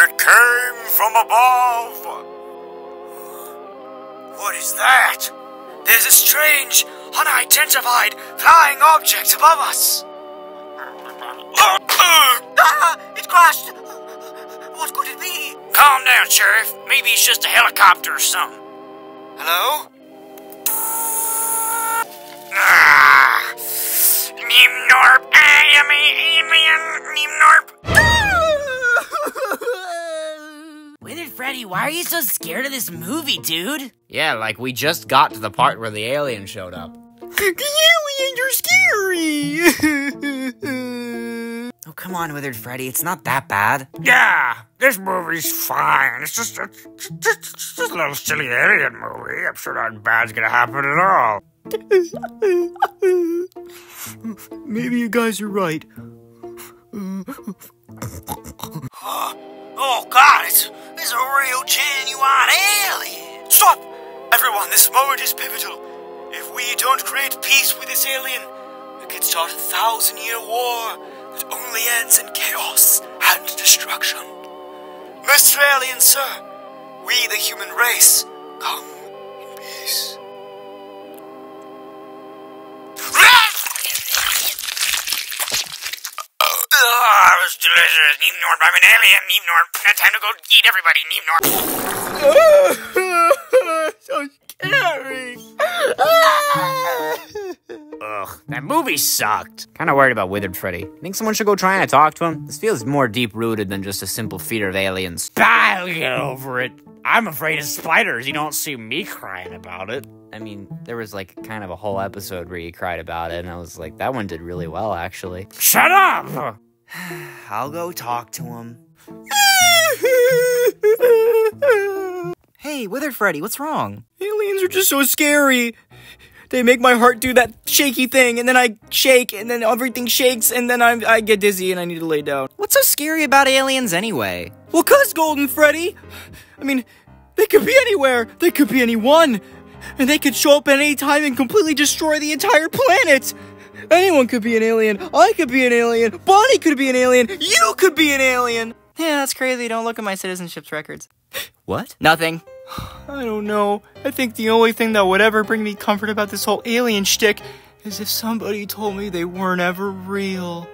It came from above. What is that? There's a strange, unidentified flying object above us. ah, it crashed. What could it be? Calm down, Sheriff. Maybe it's just a helicopter or something. Hello? Ah, Nimnorp, Withered Freddy, why are you so scared of this movie, dude? Yeah, like we just got to the part where the alien showed up. the Aliens are scary! oh, come on, Withered Freddy, it's not that bad. Yeah, this movie's fine. It's just, it's just, it's just a little silly alien movie. I'm sure nothing bad's gonna happen at all. Maybe you guys are right. Oh God, it's, it's a real genuine alien. Stop! Everyone, this moment is pivotal. If we don't create peace with this alien, we could start a thousand year war that only ends in chaos and destruction. Mr. Alien, sir, we the human race come delicious. I'm an alien. Neem Norb. Now time to go eat everybody. Neem Norb. so scary. Ugh, that movie sucked. Kind of worried about Withered Freddy. Think someone should go try and talk to him? This feels more deep rooted than just a simple fear of aliens. I'll get over it. I'm afraid of spiders. You don't see me crying about it. I mean, there was like kind of a whole episode where you cried about it, and I was like, that one did really well, actually. Shut up! I'll go talk to him. hey, Withered Freddy, what's wrong? Aliens are just so scary. They make my heart do that shaky thing, and then I shake, and then everything shakes, and then I, I get dizzy and I need to lay down. What's so scary about aliens anyway? Well, cuz, Golden Freddy! I mean, they could be anywhere. They could be anyone. And they could show up at any time and completely destroy the entire planet. Anyone could be an alien. I could be an alien. Bonnie could be an alien. You could be an alien. Yeah, that's crazy. Don't look at my citizenships records. What? Nothing. I don't know. I think the only thing that would ever bring me comfort about this whole alien shtick is if somebody told me they weren't ever real.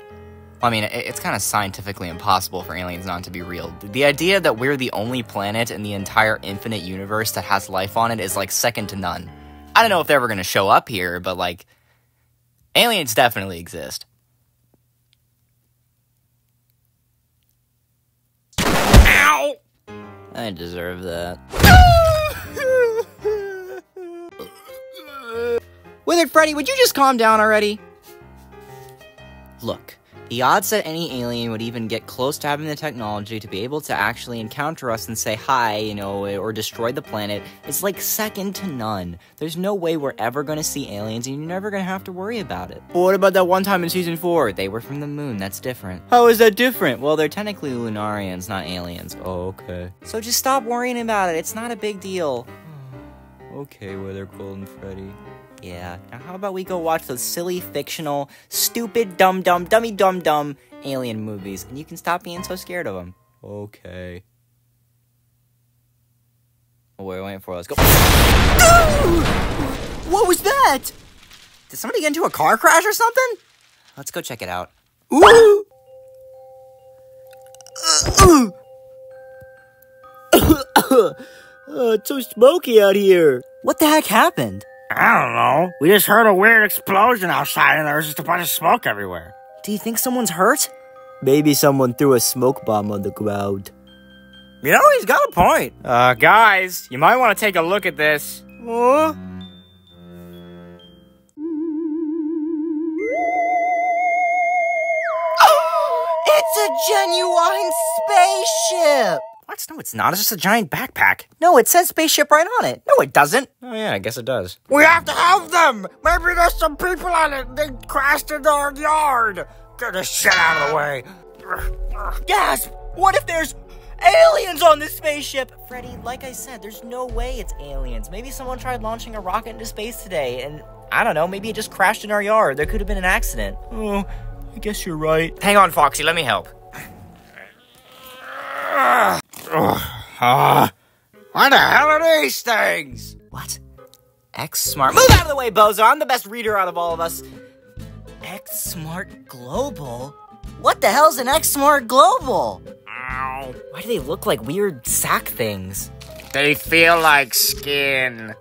I mean, it's kind of scientifically impossible for aliens not to be real. The idea that we're the only planet in the entire infinite universe that has life on it is like second to none. I don't know if they're ever going to show up here, but like, aliens definitely exist. Ow! I deserve that. Withered Freddy, would you just calm down already? Look, the odds that any alien would even get close to having the technology to be able to actually encounter us and say hi, you know, or destroy the planet is like second to none. There's no way we're ever gonna see aliens and you're never gonna have to worry about it. But what about that one time in season four? They were from the moon, that's different. How is that different? Well, they're technically Lunarians, not aliens. Oh, okay. So just stop worrying about it, it's not a big deal. Okay, Wither Golden Freddy. Yeah. Now, how about we go watch those silly, fictional, stupid, dumb, dumb, dummy, dumb, dumb alien movies, and you can stop being so scared of them. Okay. Oh, we're waiting for. Let's go. What was that? Did somebody get into a car crash or something? Let's go check it out. Ooh! uh, it's so smoky out here. What the heck happened? I don't know. We just heard a weird explosion outside and there was just a bunch of smoke everywhere. Do you think someone's hurt? Maybe someone threw a smoke bomb on the ground. You know, he's got a point. Uh, guys, you might want to take a look at this. Huh? It's a genuine spaceship! What? No, it's not. It's just a giant backpack. No, it says spaceship right on it. No, it doesn't. Oh, yeah, I guess it does. We have to help them. Maybe there's some people on it. They crashed into our yard. Get this shit out of the way. Gasp! What if there's aliens on this spaceship? Freddy, like I said, there's no way it's aliens. Maybe someone tried launching a rocket into space today, and I don't know, maybe it just crashed in our yard. There could have been an accident. Oh, I guess you're right. Hang on, Foxy, let me help. Uh, what the hell are these things? What? X Smart. Move out of the way, Bozo. I'm the best reader out of all of us. X Smart Global? What the hell's an X Smart Global? Ow. Why do they look like weird sack things? They feel like skin.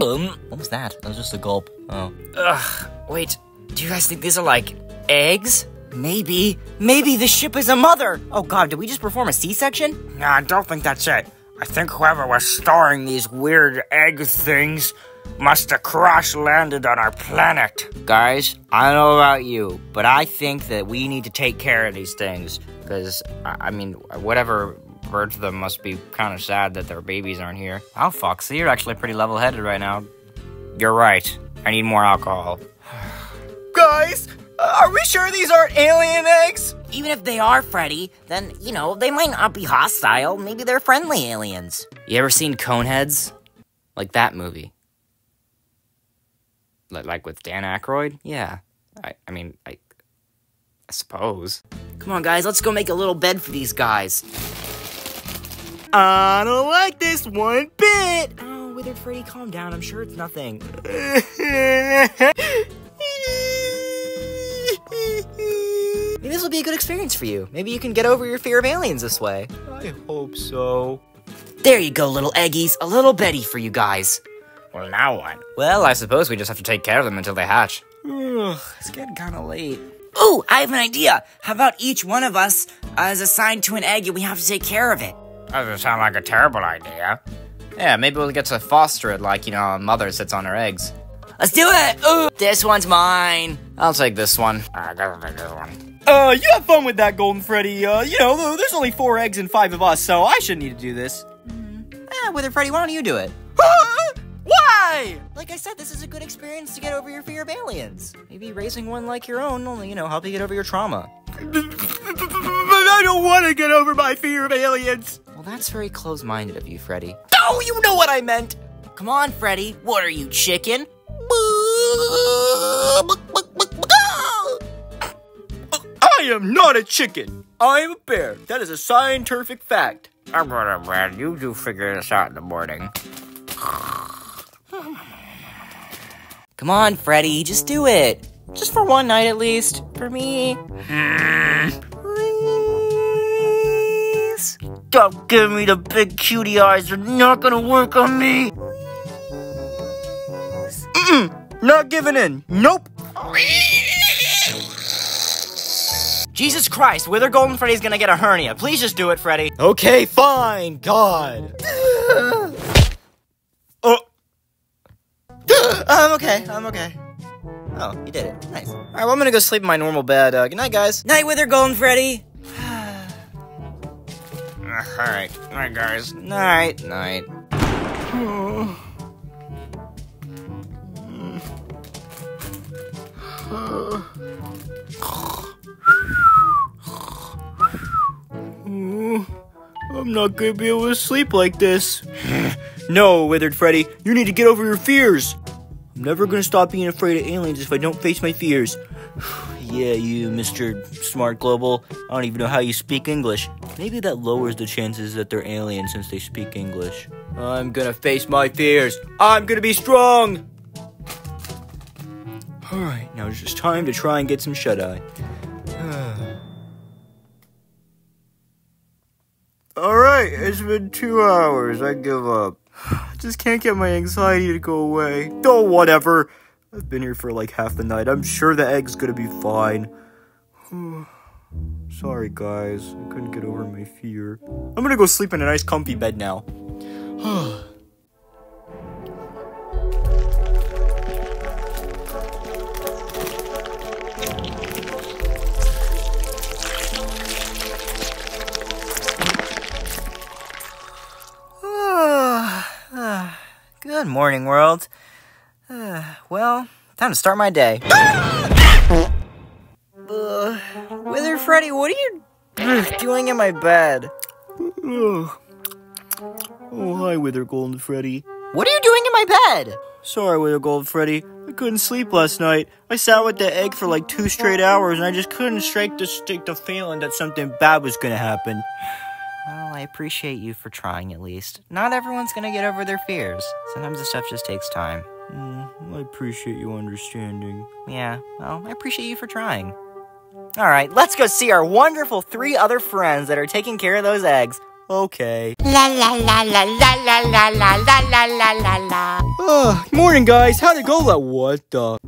Um, what was that? That was just a gulp. Oh. Ugh. Wait, do you guys think these are like eggs? Maybe. Maybe the ship is a mother. Oh god, did we just perform a C-section? No, I don't think that's it. I think whoever was storing these weird egg things must have crash landed on our planet. Guys, I don't know about you, but I think that we need to take care of these things. Because, I I mean, whatever birds them must be kind of sad that their babies aren't here. Oh, wow, Foxy, you're actually pretty level headed right now. You're right. I need more alcohol. Guys, are we sure these aren't alien eggs? Even if they are, Freddy, then, you know, they might not be hostile. Maybe they're friendly aliens. You ever seen Coneheads? Like that movie. Like with Dan Aykroyd? Yeah. I, I mean, I, I suppose. Come on, guys, let's go make a little bed for these guys. I don't like this one bit. Oh, Withered Freddy, calm down. I'm sure it's nothing. will be a good experience for you. Maybe you can get over your fear of aliens this way. I hope so. There you go, little eggies. A little Betty for you guys. Well, now what? Well, I suppose we just have to take care of them until they hatch. Ugh. It's getting kind of late. Ooh, I have an idea. How about each one of us uh, is assigned to an egg and we have to take care of it? That doesn't sound like a terrible idea. Yeah, maybe we'll get to foster it like, you know, a mother sits on her eggs. Let's do it! Ooh, this one's mine. I'll take this one. I gotta take this one. Uh, you have fun with that, Golden Freddy. Uh, you know, there's only four eggs and five of us, so I shouldn't need to do this. Eh, Wither Freddy, why don't you do it? Why? Like I said, this is a good experience to get over your fear of aliens. Maybe raising one like your own will, you know, help you get over your trauma. But I don't want to get over my fear of aliens. Well, that's very close-minded of you, Freddy. Oh, you know what I meant! Come on, Freddy. What are you, chicken? I am not a chicken. I am a bear. That is a scientific fact. I'm gonna, man. You do figure this out in the morning. Come on, Freddy, just do it. Just for one night at least. For me. Hmm. Please. Don't give me the big cutie eyes. They're not gonna work on me. Not giving in. Nope. Jesus Christ, Wither Golden Freddy's gonna get a hernia. Please just do it, Freddy. Okay, fine. God. oh. I'm okay, I'm okay. Oh, you did it. Nice. Alright, well, I'm gonna go sleep in my normal bed. Uh, good night, guys. Night, Wither Golden Freddy. Alright. Alright, guys. Night. Night. I'm not gonna be able to sleep like this. no, Withered Freddy, you need to get over your fears. I'm never gonna stop being afraid of aliens if I don't face my fears. yeah, you, Mr. Smart Global. I don't even know how you speak English. Maybe that lowers the chances that they're aliens since they speak English. I'm gonna face my fears. I'm gonna be strong. Alright, now it's just time to try and get some shut eye. Uh. Alright, it's been two hours. I give up. I just can't get my anxiety to go away. Oh, whatever. I've been here for like half the night. I'm sure the egg's gonna be fine. Sorry, guys. I couldn't get over my fear. I'm gonna go sleep in a nice, comfy bed now. Good morning, world. Uh, well, time to start my day. uh, Wither Freddy, what are you doing in my bed? Oh, hi, Wither Golden Freddy. What are you doing in my bed? Sorry, Wither Gold Freddy. I couldn't sleep last night. I sat with the egg for like two straight hours, and I just couldn't shake the stick the feeling that something bad was gonna happen. Well, I appreciate you for trying at least. Not everyone's gonna get over their fears. Sometimes this stuff just takes time. Mm, I appreciate you understanding. Yeah, well, I appreciate you for trying. Alright, let's go see our wonderful three other friends that are taking care of those eggs. Okay. La la la la la la la la la la la la la. Uh, morning, guys. How'd it go? Like, what the?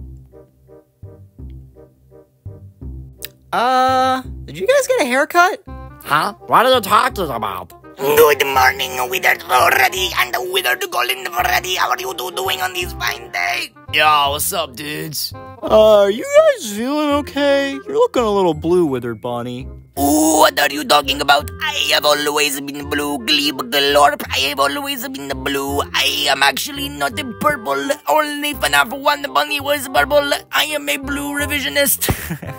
Uh, did you guys get a haircut? Huh? What are you talking about? Good morning, withered Freddy and the withered golden Freddy. How are you two doing on this fine day? Yo, what's up, dudes? Uh, are you guys feeling okay? You're looking a little blue, Withered Bonnie. What are you talking about? I have always been blue, glebe glorp. I have always been blue. I am actually not a purple. Only FNAF 1 bunny was purple. I am a blue revisionist.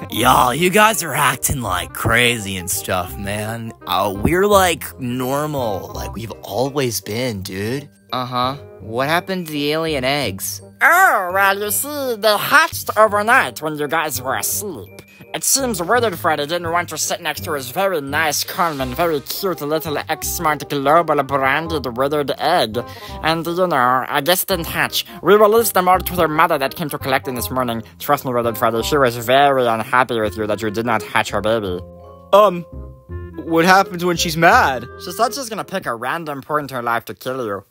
Y'all, you guys are acting like crazy and stuff, man. Uh, we're like normal, like we've always been, dude. Uh huh. What happened to the alien eggs? Oh, well, you see, they hatched overnight when you guys were asleep. It seems Withered Freddy didn't want to sit next to his very nice, calm, and very cute little X-Smart Global branded withered egg. And, you know, I guess didn't hatch. We released them all to their mother that came to collect them this morning. Trust me, Withered Freddy, she was very unhappy with you that you did not hatch her baby. Um, what happens when she's mad? She said she's gonna pick a random point in her life to kill you.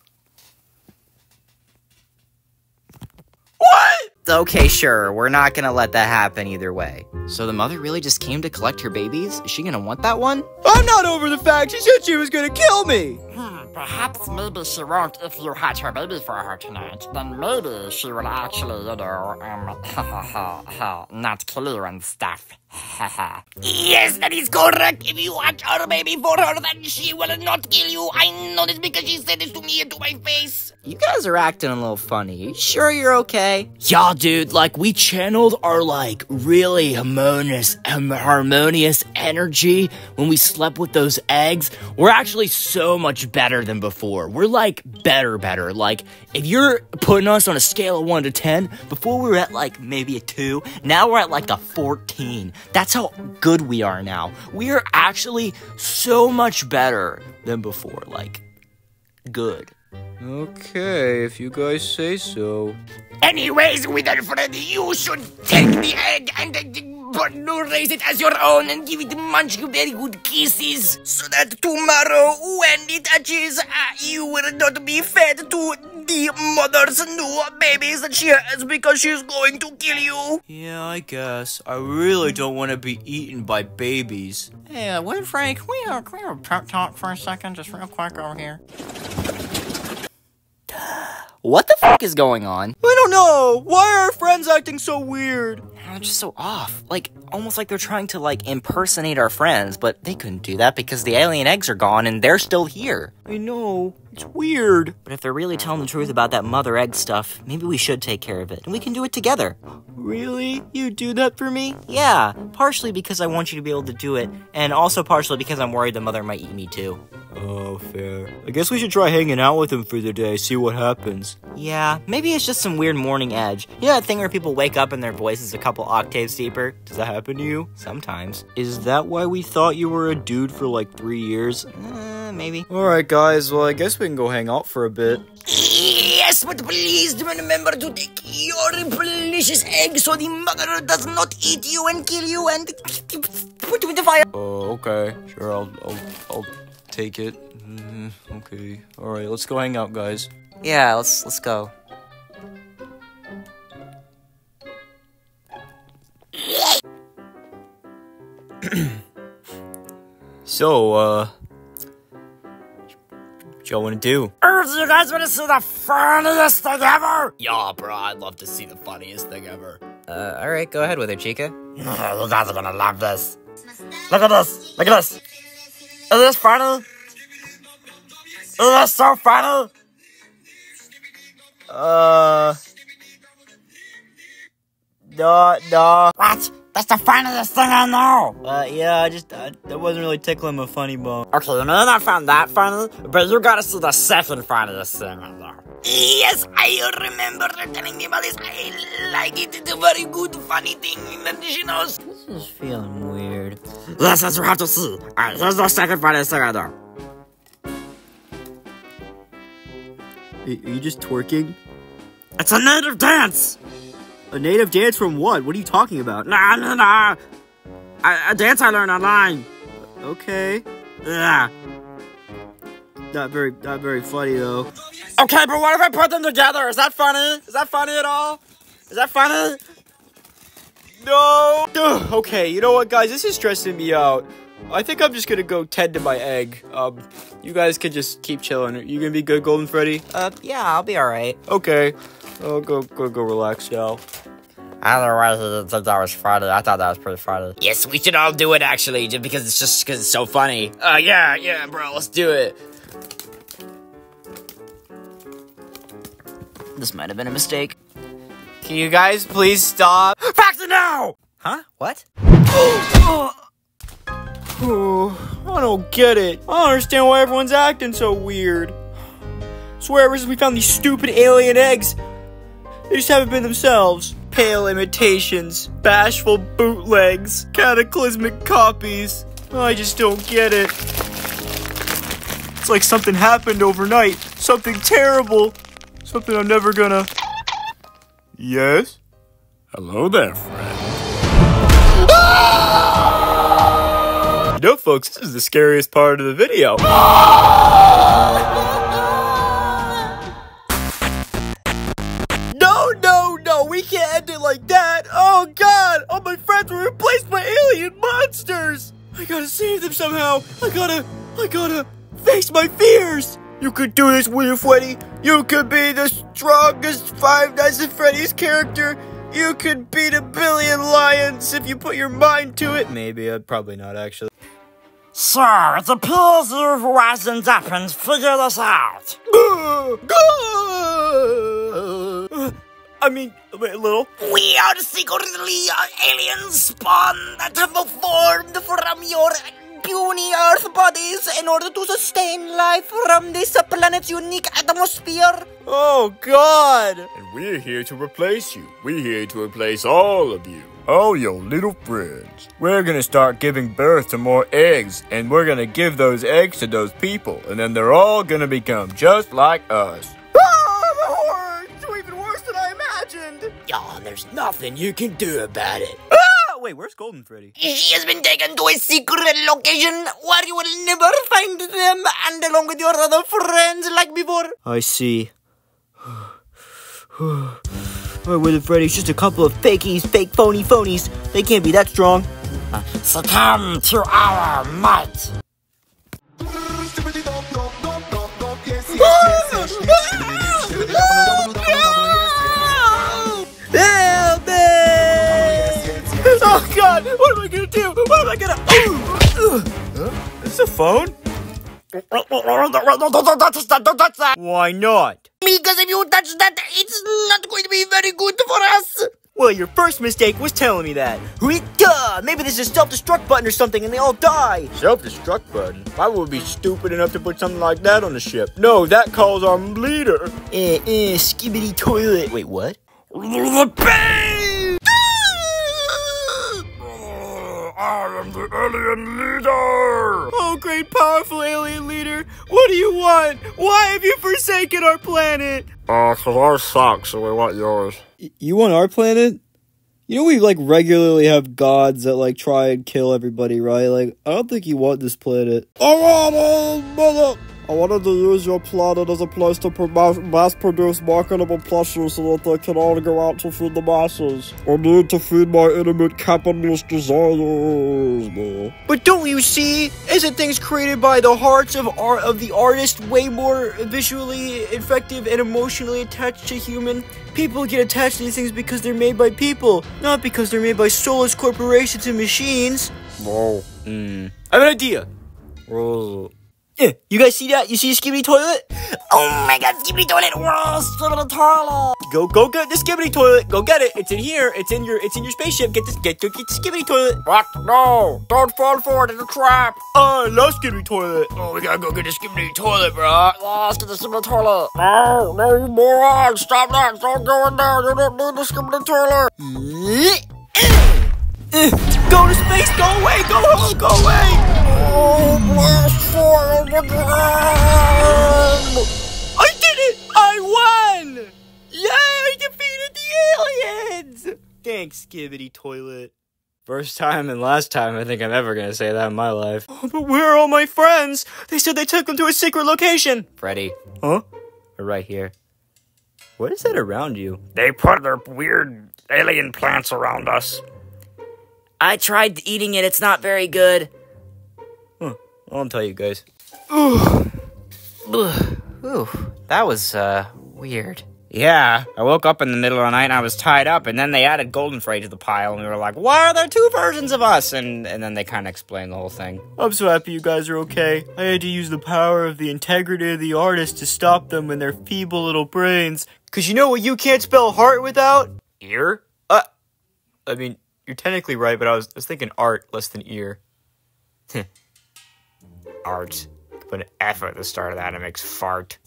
Okay, sure, we're not gonna let that happen either way. So the mother really just came to collect her babies? Is she gonna want that one? I'm not over the fact she said she was gonna kill me. Hmm, perhaps maybe she won't if you hatch her baby for her tonight. Then maybe she will actually, you know, um, not kill you and stuff. yes, that is correct. If you watch our baby for her, then she will not kill you. I know this because she said this to me and to my face. You guys are acting a little funny. You sure you're okay? Yeah, dude, like we channeled our like really harmonious um, harmonious energy when we slept with those eggs. We're actually so much better than before. We're like better, better. Like if you're putting us on a scale of 1 to 10, before we were at like maybe a 2, now we're at like a 14. That's how good we are now. We are actually so much better than before. Like good. Okay, if you guys say so. Anyways, Withered Freddy, you should take the egg and uh, raise it as your own and give it munch very good kisses so that tomorrow when it hatches, uh, you will not be fed to the mother's new babies that she has because she's going to kill you. Yeah, I guess. I really don't want to be eaten by babies. Hey, uh, Withered Freddy, can we, uh, can we have a pep talk for a second, just real quick over here? What the fuck is going on? I don't know. Why are our friends acting so weird? They're just so off. Like, almost like they're trying to, like, impersonate our friends, but they couldn't do that because the alien eggs are gone and they're still here. I know. It's weird. But if they're really telling the truth about that mother egg stuff, maybe we should take care of it, and we can do it together. Really? You do that for me? Yeah, partially because I want you to be able to do it, and also partially because I'm worried the mother might eat me too. Oh, fair. I guess we should try hanging out with him for the day, see what happens. Yeah, maybe it's just some weird morning edge. You know that thing where people wake up and their voice is a couple octaves deeper? Does that happen to you? Sometimes. Is that why we thought you were a dude for like three years? Uh, maybe. Alright, guys, well, I guess we go hang out for a bit. Yes, but please remember to take your delicious egg so the mother does not eat you and kill you and put you in the fire. Oh, okay. Sure, I'll, I'll, I'll take it. Mm, okay. Alright, let's go hang out, guys. Yeah, let's let's go. So, uh. What y'all wanna do? Earth, you guys wanna see the funniest thing ever? Yeah, bro, I'd love to see the funniest thing ever. Uh, alright, go ahead with it, Chica. you guys are gonna love this. Look at this. Look at this. Is this funny? Is this so funny? Uh. No, no. What? That's the funniest thing I know. Uh, yeah, I just, uh, that wasn't really tickling my funny bone. Okay, you may not find that funny, but you gotta see the second funniest thing I know. Yes, I remember telling me about this. I like it. It's a very good, funny thing that she knows. This is feeling weird. Yes, yes, we have to see. Alright, here's the second Friday together. Are you just twerking? It's a native dance! A native dance from what? What are you talking about? Nah, nah, nah. A, a dance I learned online. Okay. Yeah. Not very, not very funny though. Okay, but what if I put them together? Is that funny? Is that funny at all? Is that funny? No. Ugh, okay, you know what, guys? This is stressing me out. I think I'm just gonna go tend to my egg. Um, you guys can just keep chilling. You gonna be good, Golden Freddy? Uh, yeah, I'll be alright. Okay. I'll go, go, go relax now. I don't know why he didn't that was funny. I thought that was pretty funny. Yes, we should all do it actually, just because it's just because it's so funny. Uh, yeah, yeah, bro, let's do it. This might have been a mistake. Can you guys please stop? Fax it now! Huh? What? Oh, I don't get it. I don't understand why everyone's acting so weird. Swear ever since we found these stupid alien eggs, they just haven't been themselves. Pale imitations, bashful bootlegs, cataclysmic copies. I just don't get it. It's like something happened overnight. Something terrible. Something I'm never gonna. Yes? Hello there, friend. You know, folks, this is the scariest part of the video. No, monsters. I gotta save them somehow. I gotta, I gotta face my fears. You could do this, William Freddy. You could be the strongest Five Nights at Freddy's character. You could beat a billion lions if you put your mind to it. Maybe, uh, probably not, actually. Sir, it appears you've wised up and figured this out. I mean, a little. We are secretly uh, aliens spawn that have formed from your puny Earth bodies in order to sustain life from this planet's unique atmosphere. Oh, God. And we're here to replace you. We're here to replace all of you. All your little friends. We're gonna start giving birth to more eggs, and we're gonna give those eggs to those people, and then they're all gonna become just like us. There's nothing you can do about it. Ah! Wait, where's Golden Freddy? She has been taken to a secret location where you will never find them, and along with your other friends like before. I see. Oh, Golden Freddy's just a couple of fakies, fake phony phonies. They can't be that strong. Succumb to our might. Am I gonna do? What am I gonna? Huh? Is this a phone? Don't touch that, don't touch that. Why not? Because if you touch that, it's not going to be very good for us. Well, your first mistake was telling me that. Duh! Maybe there's a self-destruct button or something and they all die. Self-destruct button? Why would we be stupid enough to put something like that on the ship? No, that calls our leader. Eh, eh, skibidi toilet. Wait, what? I am the alien leader! Oh, great powerful alien leader, what do you want? Why have you forsaken our planet? Uh, cause ours sucks, so we want yours. You want our planet? You know we like regularly have gods that like try and kill everybody, right? Like I don't think you want this planet. Oh, mother! I wanted to use your planet as a place to pro- mass produce marketable pleasures so that they can all go out to feed the masses. I need to feed my intimate capitalist desires. But don't you see? Isn't things created by the hearts of art of the artist way more visually effective and emotionally attached to human? People get attached to these things because they're made by people, not because they're made by soulless corporations and machines. Whoa. Hmm. I have an idea. Eh, You guys see that? You see a skibidi toilet? Oh my god, skibidi toilet. Whoa, toilet. Go, go get the skibidi toilet. Go get it. It's in here. It's in your, it's in your spaceship. Get this, get, get the skibidi toilet. What? No! Don't fall for it, it's a trap! Oh, I love skibidi toilet. Oh, we gotta go get the skibidi toilet, bro. Let's get the skibidi toilet! No! No, you moron! Stop that! Don't go in there! You don't need the skibidi toilet! Eh, Go to space. Go away. Go home. Go away. Oh, blast fire the ground! I did it! I won! Yay! I defeated the aliens! Thanks, Skibidi Toilet. First time and last time I think I'm ever gonna say that in my life. Oh, but where are all my friends? They said they took them to a secret location. Freddy, Huh? we're right here. What is that around you? They put their weird alien plants around us. I tried eating it. It's not very good. I'll tell you guys. Ooh, that was, uh, weird. Yeah, I woke up in the middle of the night and I was tied up, and then they added Golden Freddy to the pile, and we were like, why are there two versions of us? And and then they kind of explained the whole thing. I'm so happy you guys are okay. I had to use the power of the integrity of the artist to stop them and their feeble little brains. Cause you know what you can't spell heart without? Ear? Uh, I mean, you're technically right, but I was, I was thinking art less than ear. Art. Put an F at the start of that, and it makes fart.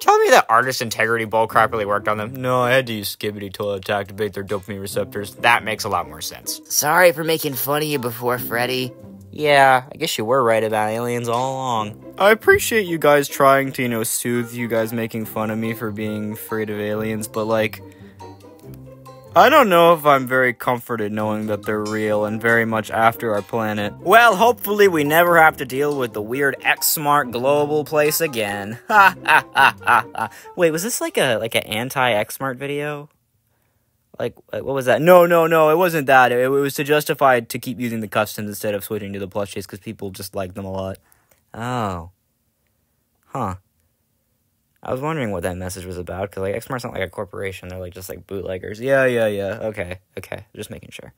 Tell me that artist integrity bullcrap really worked on them. No, I had to use Skibidi Toilet to activate their dopamine receptors. That makes a lot more sense. Sorry for making fun of you before, Freddy. Yeah, I guess you were right about aliens all along. I appreciate you guys trying to, you know, soothe you guys making fun of me for being afraid of aliens, but like, I don't know if I'm very comforted knowing that they're real and very much after our planet. Well, hopefully we never have to deal with the weird X Smart global place again. Ha ha ha ha ha. Wait, was this like a like an anti-Xmart video? Like, like, what was that? No, no, no, it wasn't that. It, it was to justify to keep using the customs instead of switching to the plushies because people just like them a lot. Oh. Huh. I was wondering what that message was about because like Xmart's not like a corporation; they're like just like bootleggers. Yeah, yeah, yeah. Okay, okay, just making sure.